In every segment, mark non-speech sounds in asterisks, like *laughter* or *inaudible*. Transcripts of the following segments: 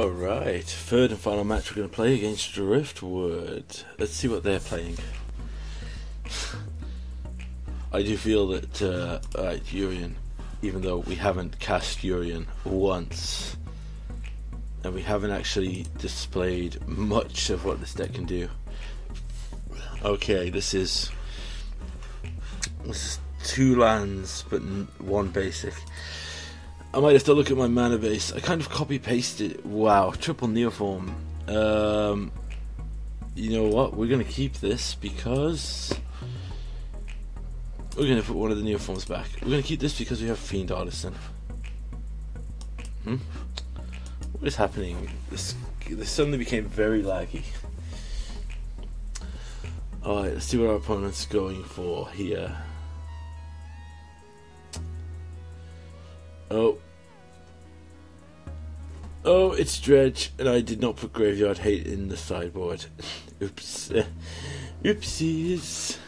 Alright, third and final match we're going to play against Driftwood. Let's see what they're playing. *laughs* I do feel that, uh, alright, Yorion, even though we haven't cast Yorion once, and we haven't actually displayed much of what this deck can do. Okay, this is, this is two lands, but one basic. I might have to look at my mana base. I kind of copy pasted. Wow, triple neoform. Um, you know what? We're gonna keep this because we're gonna put one of the neoforms back. We're gonna keep this because we have Fiend Artisan. Hmm. What is happening? This this suddenly became very laggy. Alright, let's see what our opponent's going for here. Oh. Oh, it's Dredge, and I did not put Graveyard Hate in the sideboard. *laughs* Oops. *laughs* Oopsies.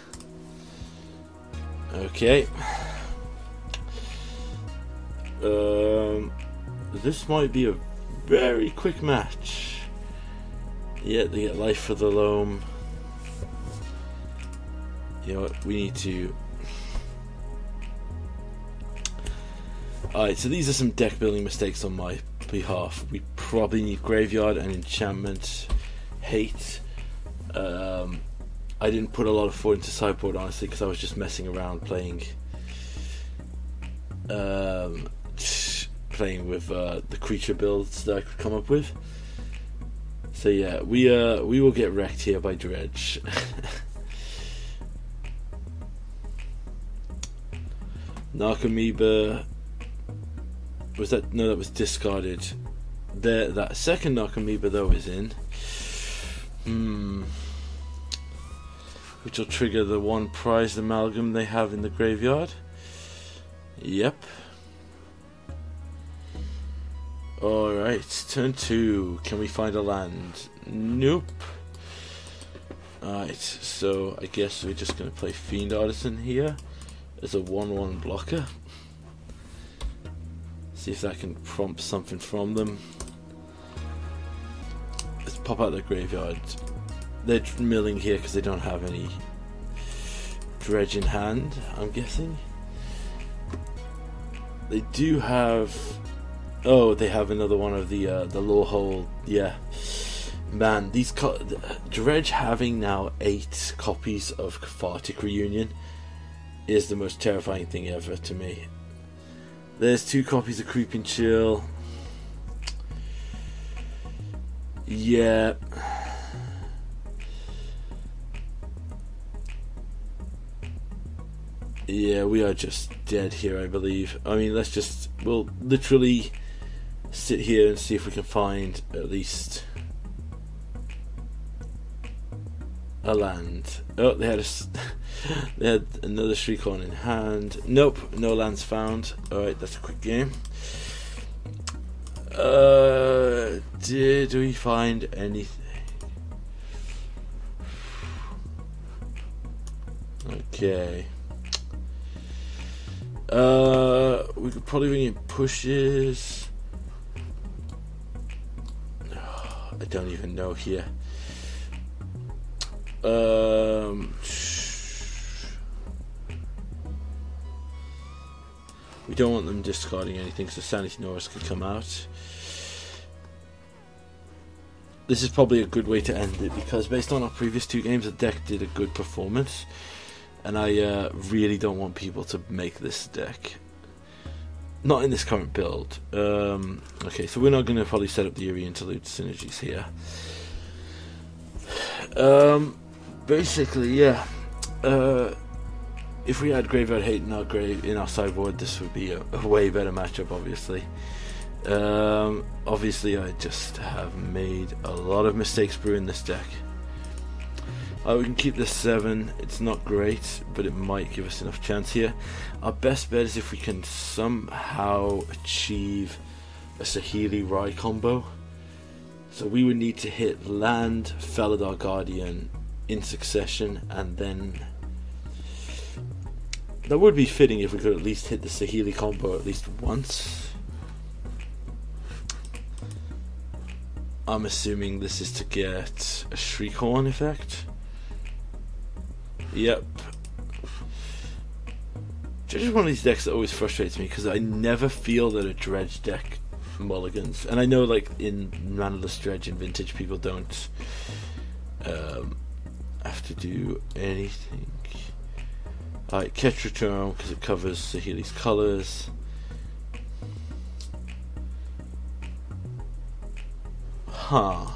Okay. Um, this might be a very quick match. Yeah, they get life for the loam. You know what? We need to Alright, so these are some deck building mistakes on my behalf. We probably need Graveyard and Enchantment. Hate. Um, I didn't put a lot of thought into sideboard, honestly, because I was just messing around playing um, *sniffs* playing with uh, the creature builds that I could come up with. So yeah, we uh, we will get wrecked here by Dredge. *laughs* Narcomoeba was that no? That was discarded. There, that second Narcomoeba though is in. Hmm. Which will trigger the one prized amalgam they have in the graveyard. Yep. Alright, turn two. Can we find a land? Nope. Alright, so I guess we're just going to play Fiend Artisan here as a 1 1 blocker. See if that can prompt something from them. Let's pop out the graveyard. They're milling here because they don't have any dredge in hand, I'm guessing. They do have. Oh, they have another one of the uh, the Lorehold. Yeah, man, these dredge having now eight copies of Cathartic Reunion is the most terrifying thing ever to me. There's two copies of Creeping Chill. Yeah. Yeah, we are just dead here, I believe. I mean, let's just. We'll literally sit here and see if we can find at least a land. Oh, they had a. *laughs* they had another Shriekhorn in hand. Nope, no lands found. Alright, that's a quick game. Uh, did we find anything? Okay. Uh, we could probably bring in pushes. *sighs* I don't even know here. Um. We don't want them discarding anything, so Sanity Norris could come out. This is probably a good way to end it because, based on our previous two games, the deck did a good performance, and I uh, really don't want people to make this deck. Not in this current build. Um, okay, so we're not going to probably set up the Eerie Interlude synergies here. Um, basically, yeah. Uh, if we had Graveyard Hate in our grave in our sideboard, this would be a, a way better matchup. Obviously, um, obviously, I just have made a lot of mistakes brewing this deck. Uh, we can keep this seven. It's not great, but it might give us enough chance here. Our best bet is if we can somehow achieve a Saheeli Rai combo. So we would need to hit land Felidar Guardian in succession and then that would be fitting if we could at least hit the Saheeli combo at least once. I'm assuming this is to get a Shriekhorn effect. Yep. Dredge is one of these decks that always frustrates me because I never feel that a Dredge deck mulligans. And I know, like, in Manaless Dredge and Vintage, people don't um, have to do anything. Alright, Catch Return because it covers Saheeli's colours. Huh.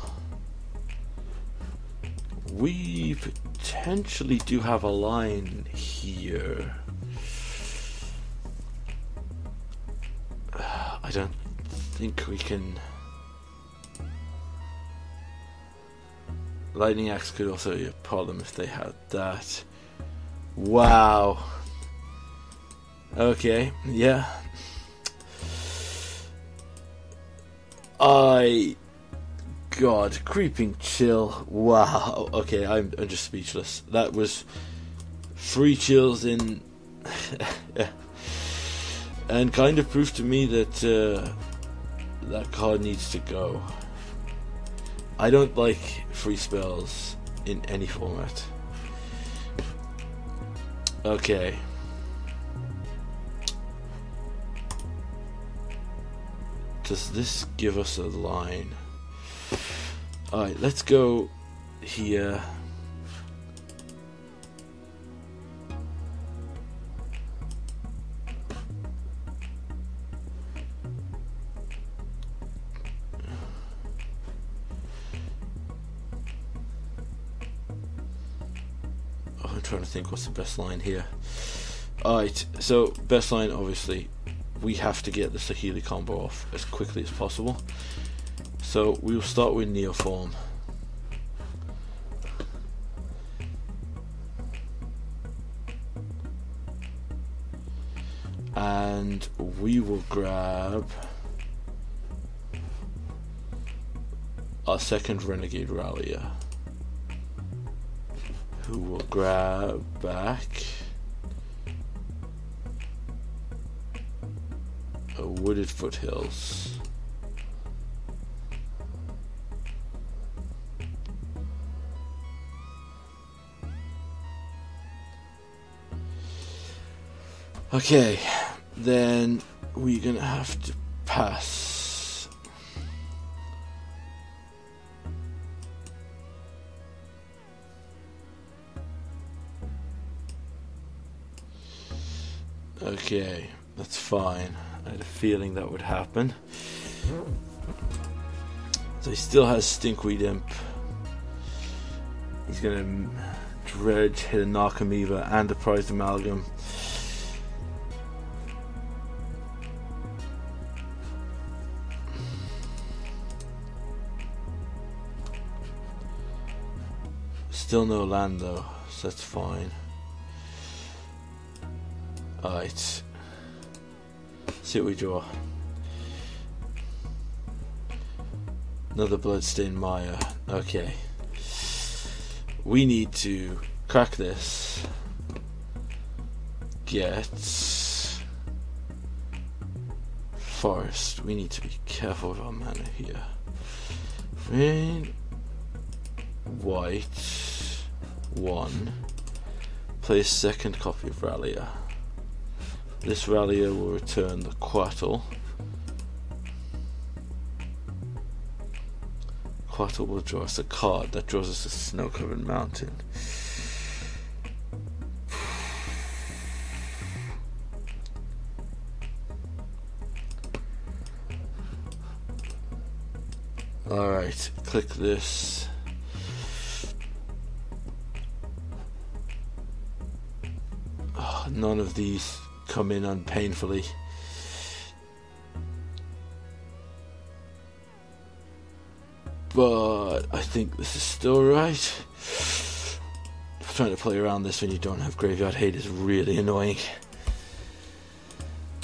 We potentially do have a line here. *sighs* I don't think we can. Lightning Axe could also be a problem if they had that. Wow. Okay, yeah. I God, creeping chill. Wow. Okay, I'm, I'm just speechless. That was three chills in, *laughs* and kind of proved to me that uh, that card needs to go. I don't like free spells in any format. Okay. Does this give us a line? Alright, let's go here. I'm trying to think what's the best line here. Alright, so best line obviously we have to get the Saheeli combo off as quickly as possible. So we'll start with Neoform. And we will grab our second Renegade Rallier. Who will grab back a Wooded Foothills. Okay, then we're gonna have to pass. Okay, that's fine. I had a feeling that would happen. So he still has Stinkweed Imp. He's gonna dredge, hit a Narcomoeba and a prized amalgam. Still no land though, so that's fine. Alright. See what we draw. Another Bloodstained Mire. Okay. We need to crack this. Get forest. We need to be careful with our mana here. Green, white one, play a second copy of Rallier. This Rallier will return the Quattle. Quattle will draw us a card that draws us a snow covered mountain. Alright, click this. Ah, none of these come in unpainfully. But I think this is still right. Trying to play around this when you don't have Graveyard Hate is really annoying.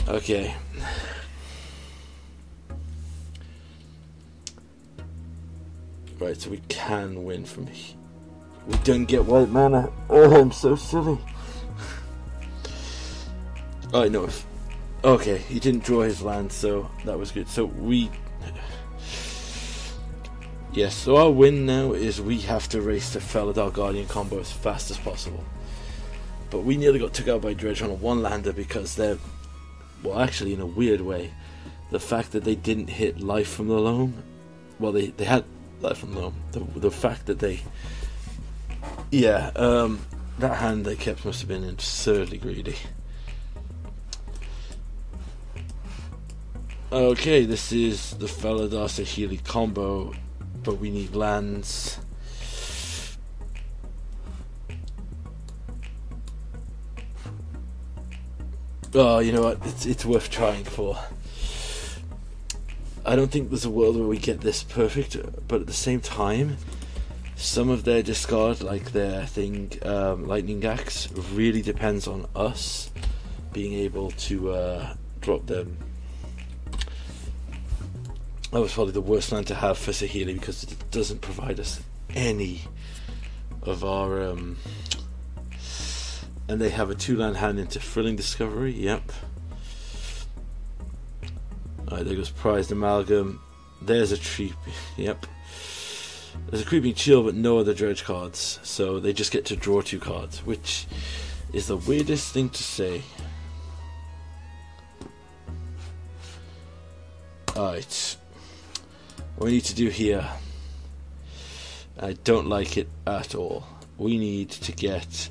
Okay. Right, so we can win from here. We don't get white mana. Oh, I'm so silly. Oh no. Okay, he didn't draw his land, so that was good. So we Yes, so our win now is we have to race the Felidar Guardian combo as fast as possible. But we nearly got took out by Dredge on a one lander because they're, well, actually, in a weird way, the fact that they didn't hit Life from the Loam, well, they, they had Life from the Loam, the, the fact that they, yeah, um, that hand they kept must have been absurdly greedy. Okay, this is the Felidar Saheeli combo but we need lands. Oh, you know what? It's it's worth trying for. I don't think there's a world where we get this perfect, but at the same time, some of their discard, like their thing, um, lightning axe, really depends on us being able to uh, drop them that was probably the worst land to have for Saheeli because it doesn't provide us any of our. Um, and they have a two land hand into Thrilling Discovery, yep. Alright, there goes Prized Amalgam. There's a tree, yep. There's a Creeping Chill, but no other Dredge cards, so they just get to draw two cards, which is the weirdest thing to say. Alright, what we need to do here, I don't like it at all. We need to get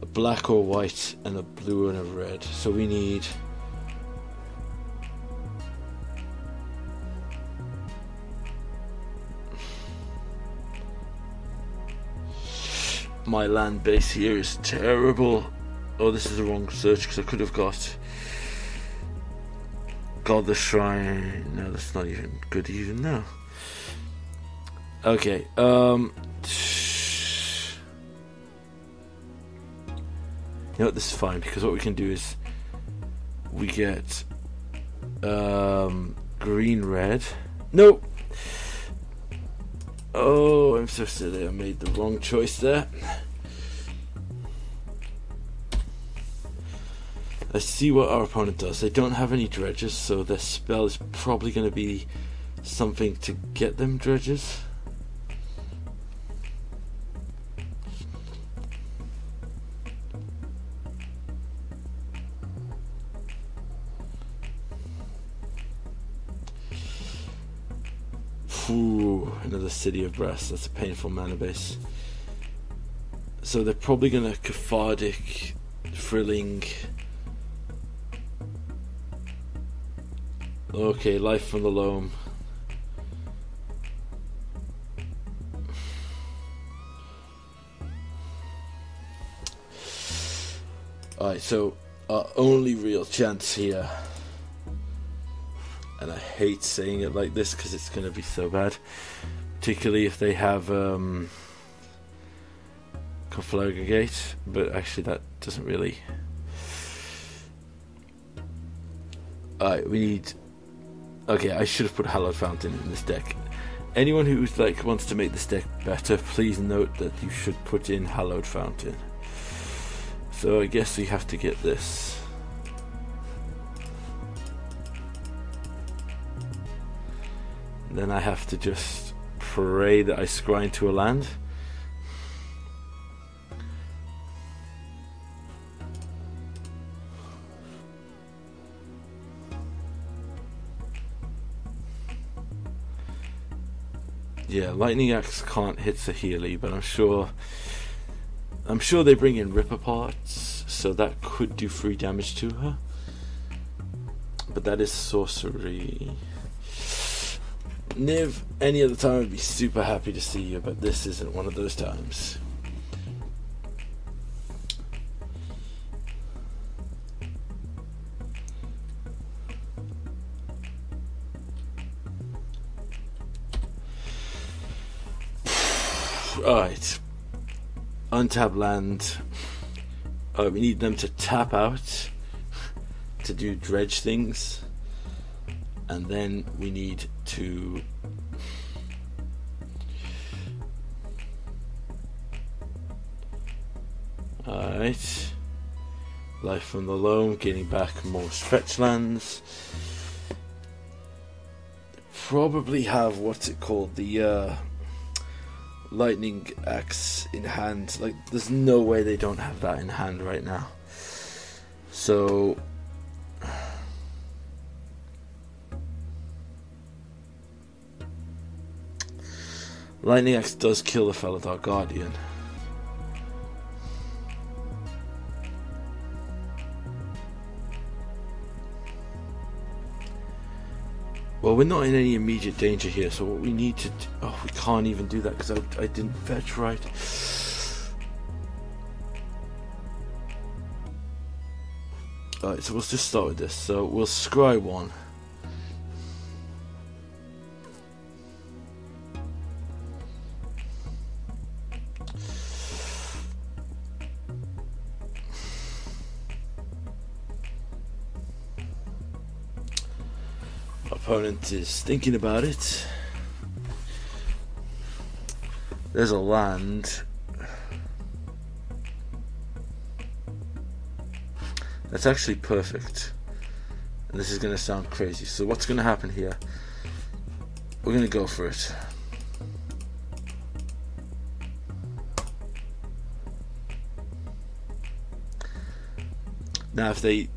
a black or white and a blue and a red. So we need my land base here is terrible. Oh, this is the wrong search because I could have got Godless Shrine. No, that's not even good even now. Okay. Um. You know what? This is fine because what we can do is we get um green red. Nope. Oh, I'm so silly. I made the wrong choice there. Let's see what our opponent does. They don't have any dredges, so their spell is probably going to be something to get them dredges. Ooh, another city of brass. That's a painful mana base. So they're probably gonna cathartic, thrilling. Okay, life from the loam. Alright, so our only real chance here and I hate saying it like this because it's going to be so bad, particularly if they have um, Gate, but actually that doesn't really. Alright, we need. Okay, I should have put Hallowed Fountain in this deck. Anyone who's like wants to make this deck better, please note that you should put in Hallowed Fountain. So I guess we have to get this. Then I have to just pray that I scry into a land. Yeah, Lightning Axe can't hit Saheeli, but I'm sure I'm sure they bring in Ripper parts, so that could do free damage to her. But that is sorcery. Niv, any other time I'd be super happy to see you, but this isn't one of those times. *sighs* Alright. Untap land. Oh, we need them to tap out *laughs* to do dredge things. And then we need to Alright. Life from the loam, getting back more stretch lands. Probably have what's it called? The uh, lightning axe in hand. Like, there's no way they don't have that in hand right now. So. Lightning Axe does kill the Felidar Guardian. Well, we're not in any immediate danger here, so what we need to do, Oh, we can't even do that because I, I didn't fetch right. Alright, so we'll just start with this. So we'll scry one. Opponent is thinking about it. There's a land. That's actually perfect. And this is going to sound crazy. So, what's going to happen here? We're going to go for it. Now, if they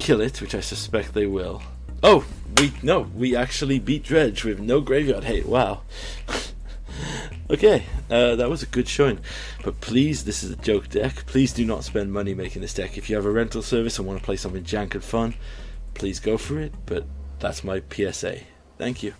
kill it, which I suspect they will. Oh, we no, we actually beat Dredge with no graveyard hate. Wow. *laughs* okay, uh, that was a good showing. But please, this is a joke deck. Please do not spend money making this deck. If you have a rental service and want to play something jank and fun, please go for it. But that's my PSA. Thank you.